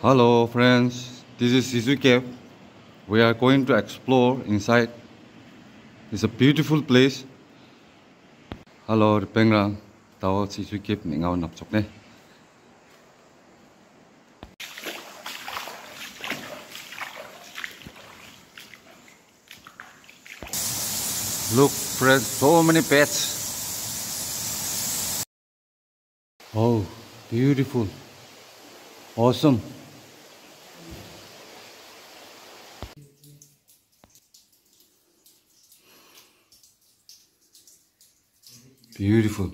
Hello friends, this is Siju Cave. We are going to explore inside. It's a beautiful place. Hello, Pengra. Tao ni ngau nap chok ne. Look, friends, so many pets. Oh, beautiful. Awesome. Beautiful.